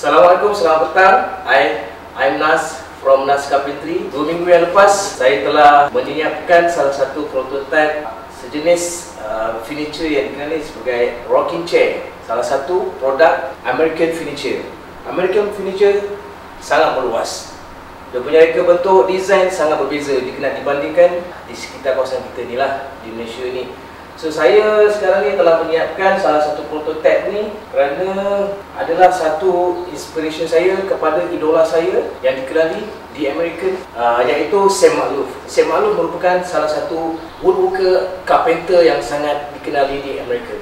Assalamualaikum, selamat petang. I, I'm Nas from Nas Carpentry. Dua minggu yang lepas, saya telah menyiapkan salah satu prototype sejenis uh, furniture yang dikenali sebagai rocking chair. Salah satu produk American Furniture. American Furniture sangat meluas. Dia punya reka bentuk design sangat berbeza jika nak dibandingkan di sekitar kawasan kita ni lah di Malaysia ni. So saya sekarang ni telah menyiapkan salah satu prototype ni kerana adalah satu inspiration saya kepada idola saya yang dikenali di American uh, iaitu Sam Makluf. Sam Makluf merupakan salah satu woodworker carpenter yang sangat dikenali di Amerika.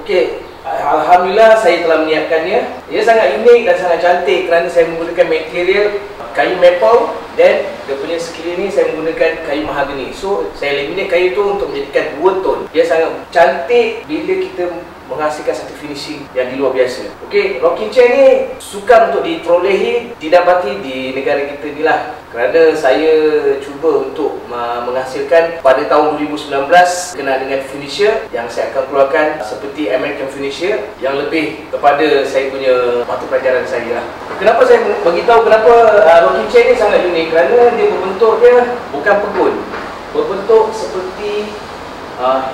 Okey, Alhamdulillah saya telah menyiapkannya. Ia sangat unik dan sangat cantik kerana saya menggunakan material kayu maple dan dia punya sekeliling ni saya menggunakan kayu mahagani. So saya laminate kayu tu untuk menjadikan dua tone. Dia sangat cantik bila kita menghasilkan satu finishing yang di luar biasa. Okey, rocking chair ni sukar untuk diperolehi, didapati di negara kita ni lah. Kerana saya cuba untuk menghasilkan pada tahun 2019 kena dengan finisher yang saya akan keluarkan seperti American finisher yang lebih kepada saya punya mata pelajaran saya lah. Kenapa saya beritahu kenapa uh, rocking chair ni sangat unik? Kerana dia berbentuk dia bukan pegun. Berbentuk seperti uh,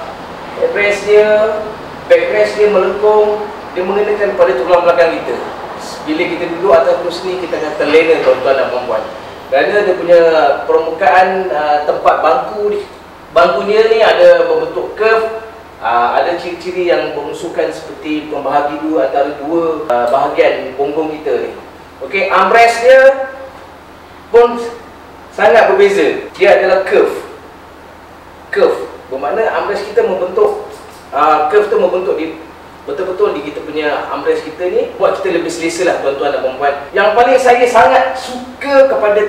headrest dia backrest dia melengkung dia mengenakan pada tulang belakang kita bila kita duduk atas kursi ni kita akan terlena tuan-tuan dan puan-puan kerana dia punya permukaan uh, tempat bangku bangkunya ni ada berbentuk curve uh, ada ciri-ciri yang bermusuhkan seperti pembahagi dua antara dua uh, bahagian punggung kita ni Okey, armrest dia pun sangat berbeza. Dia adalah curve. Curve. Bermakna armrest kita membentuk curve tu membentuk di betul-betul di kita punya armrest kita ni buat kita lebih selesa lah tuan-tuan dan puan-puan. Yang paling saya sangat suka kepada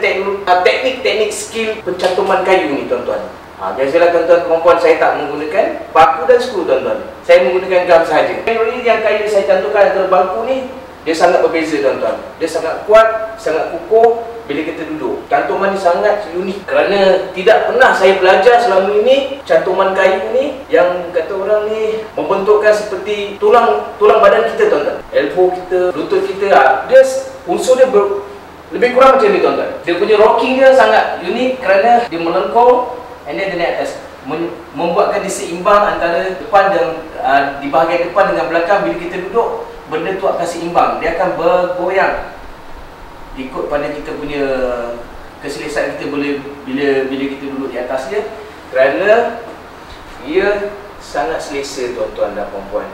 ah, teknik-teknik skill pencantuman kayu ni tuan-tuan. Ha, biasalah tuan-tuan perempuan saya tak menggunakan baku dan skru tuan-tuan. Saya menggunakan gam sahaja. Yang kayu saya cantumkan antara bangku ni dia sangat berbeza tuan-tuan dia sangat kuat, sangat kukuh bila kita duduk. Cantuman ni sangat unik kerana tidak pernah saya belajar selama ini cantuman kayu ni yang kata orang ni membentukkan seperti tulang tulang badan kita tuan-tuan. Elbow kita, lutut kita, ah, dia unsur dia ber, lebih kurang macam ni tuan-tuan. Dia punya rocking dia sangat unik kerana dia melengkung and then dia naik atas membuatkan dia seimbang antara depan dan uh, di bahagian depan dengan belakang bila kita duduk benda tu akan seimbang. Dia akan bergoyang. Ikut pada kita punya keselesaan kita boleh bila bila kita duduk di atas dia. Kerana ia sangat selesa tuan-tuan dan puan-puan.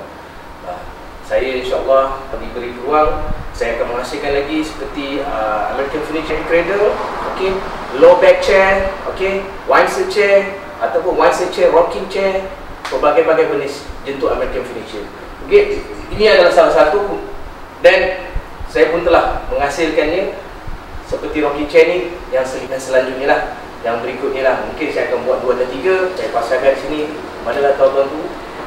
Saya insyaAllah diberi peluang. Saya akan menghasilkan lagi seperti uh, American Furniture Cradle okay, low back chair okay, wine set chair ataupun wine set chair, rocking chair berbagai-bagai jenis jentuk American Furniture. Okay, ini adalah salah satu. Dan saya pun telah menghasilkannya seperti rocking chair ni yang selanjutnya lah yang berikutnya lah. Mungkin saya akan buat dua atau tiga saya pasangkan sini. Manalah tuan-tuan tu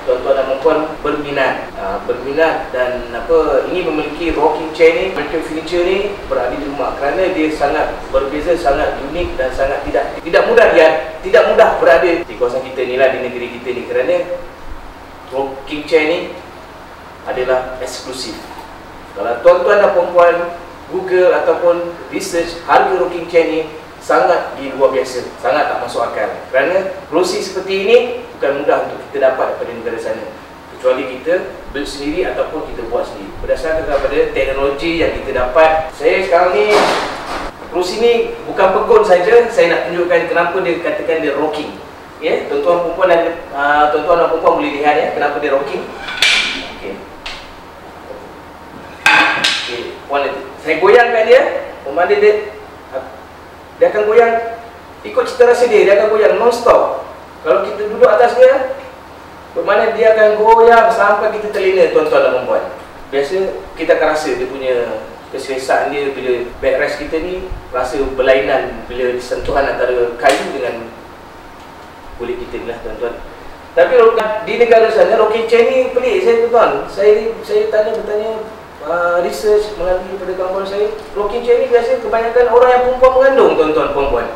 tuan-tuan dan perempuan berminat. Uh, berminat dan apa ini memiliki rocking ni American furniture ni berada di rumah kerana dia sangat berbeza sangat unik dan sangat tidak tidak mudah dia tidak mudah berada di kawasan kita ni lah di negeri kita ni kerana rocking chair ni adalah eksklusif kalau tuan-tuan dan perempuan Google ataupun research harga rocking chair ni sangat di luar biasa, sangat tak masuk akal. Kerana proses seperti ini bukan mudah untuk kita dapat daripada negara sana. Kecuali kita build sendiri ataupun kita buat sendiri. Berdasarkan kepada teknologi yang kita dapat, saya sekarang ni proses ini bukan pegun saja, saya nak tunjukkan kenapa dia katakan dia rocking. Ya, tuan-tuan perempuan dan uh, tuan-tuan dan perempuan boleh lihat ya kenapa dia rocking. warna tu. Saya goyangkan dia, pemanda dia dia akan goyang ikut cita rasa dia, dia akan goyang non stop. Kalau kita duduk atas dia, bermakna dia akan goyang sampai kita terlena tuan-tuan dan puan Biasa kita akan rasa dia punya keselesaan dia bila backrest kita ni rasa berlainan bila sentuhan antara kayu dengan kulit kita ni lah tuan-tuan. Tapi di negara sana rocking chair ni pelik saya tuan-tuan. Saya saya tanya bertanya uh, research melalui daripada kawan-kawan saya rocking chair ni biasa kebanyakan orang yang perempuan mengandung tuan-tuan puan-puan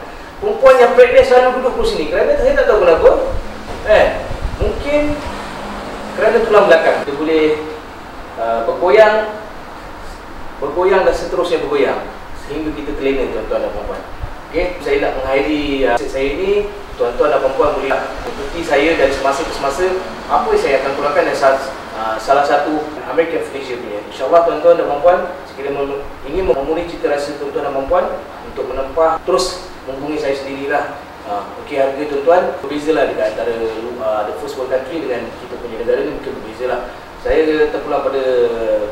perempuan yang pregnant selalu duduk kursi ni kerana saya tak tahu kenapa eh mungkin kerana tulang belakang dia boleh uh, bergoyang bergoyang dan seterusnya bergoyang sehingga kita terlena tuan-tuan dan puan-puan. Okey, saya nak mengakhiri uh, saya ini tuan-tuan dan puan-puan boleh ikuti saya dari semasa ke semasa apa yang saya akan keluarkan dan salah, uh, salah satu American Furniture punya. InsyaAllah tuan-tuan dan puan-puan sekiranya ingin memenuhi cita rasa tuan-tuan dan puan-puan untuk menempah terus menghubungi saya sendirilah uh, Okey harga tuan-tuan berbeza lah dekat antara uh, the first world country dengan kita punya negara ni mungkin berbeza lah saya terpulang pada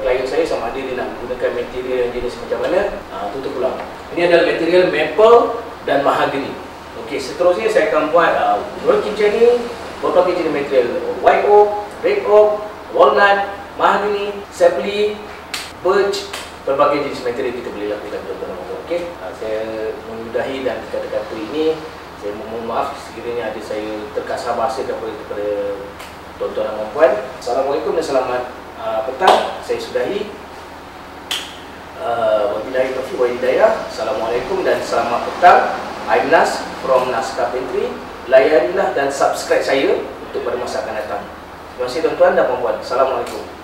klien saya sama ada dia nak menggunakan material jenis macam mana uh, tu terpulang. Ini adalah material maple dan mahagini Okey seterusnya saya akan buat uh, roll kitchen ni jenis material white oak, red oak, walnut, mahagini, sapling, birch berbagai jenis material kita boleh lakukan tuan-tuan okey? Uh, saya menyudahi dan kata-kata ini saya mohon maaf sekiranya ada saya terkasar bahasa kepada, kepada tuan-tuan dan puan Assalamualaikum dan selamat uh, petang. Saya sudahi. Uh, Wabillahi taufiq wa hidayah Assalamualaikum dan selamat petang. I'm Nas from Nas Carpentry. Layarilah dan subscribe saya untuk pada masa akan datang. Terima kasih tuan-tuan dan puan-puan. Assalamualaikum